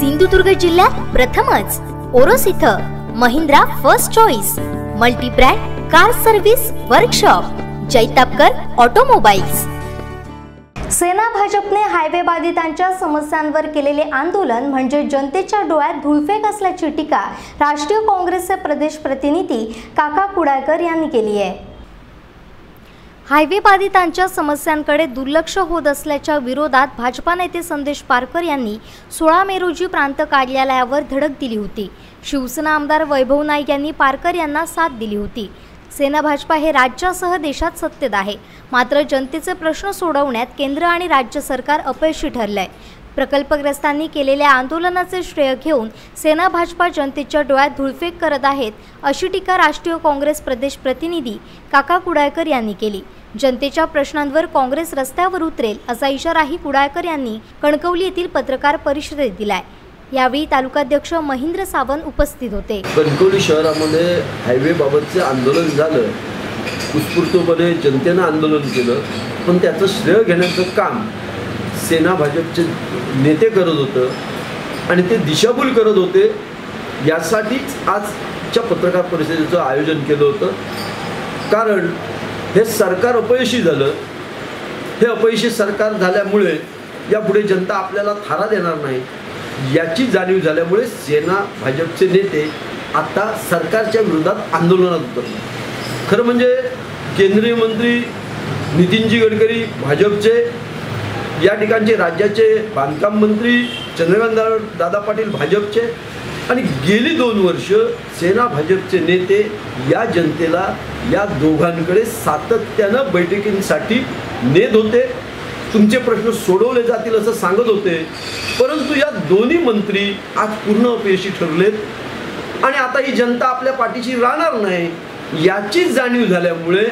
सिंधुदुर्ग जिल्ह्यात प्रथमच. ओरोस इथं Mahindra first choice multi brand car service workshop Jaitapkar automobiles. Sena भाजपने हायवे बाधितांच्या समस्यांवर केलेले आंदोलन म्हणजे जनतेच्या डोळ्यात धुळफेक असल्याची टीका राष्ट्रीय काँग्रेसचे प्रदेश प्रतिनिधी काका कुडाळकर यांनी केली आहे. हायवे बाधितांच्या समस्यांकडे दुर्लक्ष होत असल्याच्या विरोधात भाजपा नेते संदेश पारकर यांनी सोळा मे रोजी प्रांत कार्यालयावर धडक दिली होती. शिवसेना आमदार वैभव नाईक यांनी पारकर यांना साथ दिली होती. सेना भाजपा हे राज्यासह देशात सत्तेत आहे. मात्र जनतेचे प्रश्न सोडवण्यात केंद्र आणि राज्य सरकार अपयशी ठरलंय. प्रकल्पग्रस्तांनी केलेल्या आंदोलनाचे श्रेय घेऊन सेना भाजपा जनतेच्या डोळ्यात धुळफेक करत आहेत अशी टीका राष्ट्रीय काँग्रेस प्रदेश प्रतिनिधी काका कुडाळकर यांनी केली. जनतेच्या प्रश्नांवर काँग्रेस रस्त्यावर उतरेल असा इशाराही कुडाळकर यांनी कणकवली येथील पत्रकार परिषदेत दिलाय. यावेळी तालुकाध्यक्ष महेंद्र सावंत उपस्थित होते. कणकवली शहरामध्ये हायवेबाबतचे आंदोलन झालं. उत्स्फूर्तपणे जनतेनं आंदोलन केलं. पण त्याचं श्रेय घेण्याचं काम सेना भाजपचे नेते करत होतं आणि ते दिशाभूल करत होते. यासाठीच आजच्या पत्रकार परिषदेचं आयोजन केलं होतं. कारण हे सरकार अपयशी झालं. हे अपयशी सरकार झाल्यामुळे यापुढे जनता आपल्याला थारा देणार नाही. याची जाणीव झाल्यामुळे सेना भाजपचे नेते आता सरकारच्या विरोधात आंदोलनात उतरले. खरं म्हणजे केंद्रीय मंत्री नितीनजी गडकरी भाजपचे या ठिकाणचे राज्याचे बांधकाम मंत्री चंद्रकांत दादा पाटील भाजपचे आणि गेली दोन वर्ष सेना भाजपचे नेते या जनतेला या दोघांकडे सातत्यानं बैठकींसाठी नेत होते. तुमचे प्रश्न सोडवले जातील असं सांगत होते. परंतु या दोन्ही मंत्री आज पूर्ण अपयशी ठरलेत. आणि आता ही जनता आपल्या पाठीशी राहणार नाही याची जाणीव झाल्यामुळे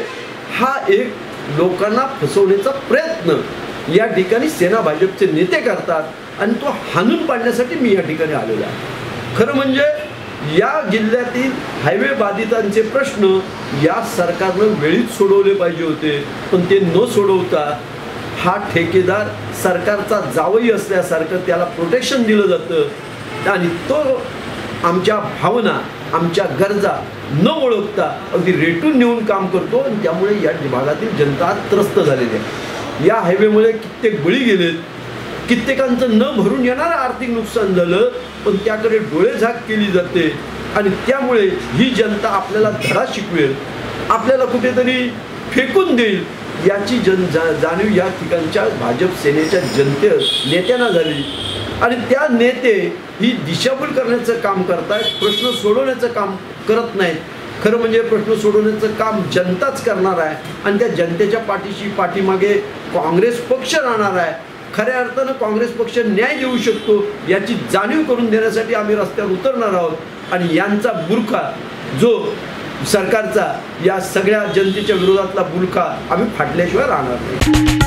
हा एक लोकांना फसवण्याचा प्रयत्न या ठिकाणी सेना भाजपचे नेते करतात आणि तो हाणून पाडण्यासाठी मी या ठिकाणी आलेलो आहे. खरं म्हणजे या जिल्ह्यातील हायवे बाधितांचे प्रश्न या सरकारनं वेळीच सोडवले पाहिजे होते. पण ते न सोडवता हा ठेकेदार सरकारचा जावई असल्यासारखं त्याला प्रोटेक्शन दिलं जातं. आणि तो आमच्या भावना आमच्या गरजा न ओळखता अगदी रेटून नेऊन काम करतो आणि त्यामुळे या भागातील जनता त्रस्त झालेली आहे. या हायवेमुळे कित्येक बळी गेलेत. कित्येकांचं न भरून येणारं आर्थिक नुकसान झालं पण त्याकडे डोळेझाक केली जाते. आणि त्यामुळे ही जनता आपल्याला धडा शिकवेल आपल्याला कुठेतरी फेकून देईल. याची जन जा जाणीव या ठिकाणच्या भाजप सेनेच्या जनते नेत्यांना झाली. आणि त्या नेते ही दिशाभूल करण्याचं काम करतायत प्रश्न सोडवण्याचं काम करत नाहीत. खरं म्हणजे प्रश्न सोडवण्याचं काम जनताच करणार आहे. आणि त्या जनतेच्या पाठीशी पाठीमागे काँग्रेस पक्ष राहणार आहे. खऱ्या अर्थानं काँग्रेस पक्ष न्याय येऊ शकतो याची जाणीव करून देण्यासाठी आम्ही रस्त्यावर उतरणार आहोत. आणि यांचा बुरखा जो सरकारचा या सगळ्या जनतेच्या विरोधातला बुरखा आम्ही फाटल्याशिवाय राहणार नाही.